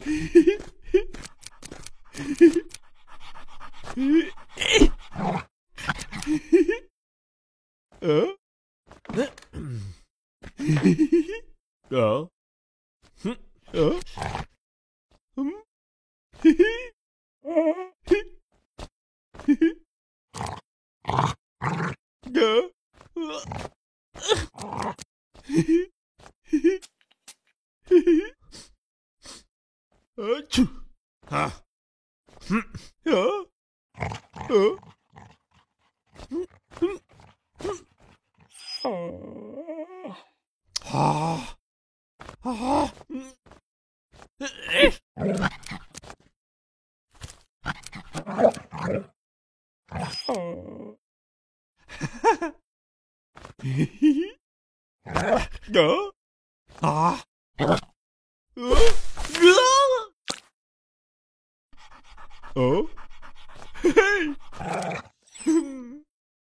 oh? oh? Oh? Hmm? Go. 아주 아, 음, 야, 어, 음, 음, 으아. 아, 음. 에? 으아. 어? Ờ? Oh? Hey!